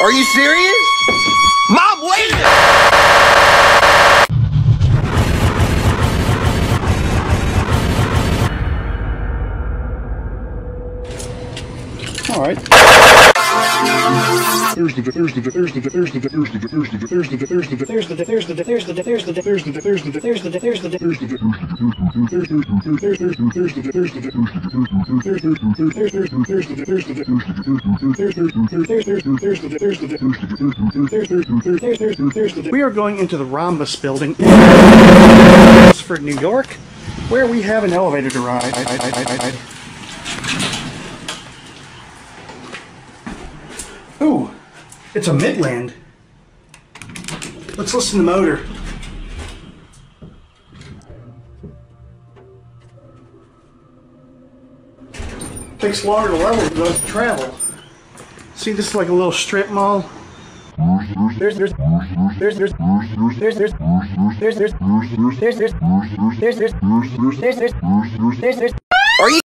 Are you serious? Mom, wait! All right. There's the there's the there's the there's the there's the there's the there's the there's the there's the there's the there's the there's the there's the there's the there's the there's the there's the there's the we are going into the Rhombus building in New York, where we have an elevator to ride. Ooh, it's a Midland. Let's listen to the motor. Takes longer to level than it does to travel. See, this is like a little strip mall. There's there's there's there's there's there's there's there's there's there's there's there's there's there's there's there's Are you